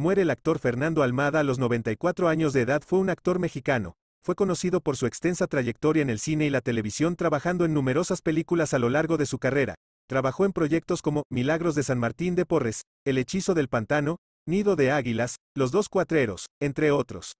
Muere el actor Fernando Almada a los 94 años de edad. Fue un actor mexicano. Fue conocido por su extensa trayectoria en el cine y la televisión trabajando en numerosas películas a lo largo de su carrera. Trabajó en proyectos como Milagros de San Martín de Porres, El hechizo del pantano, Nido de águilas, Los dos cuatreros, entre otros.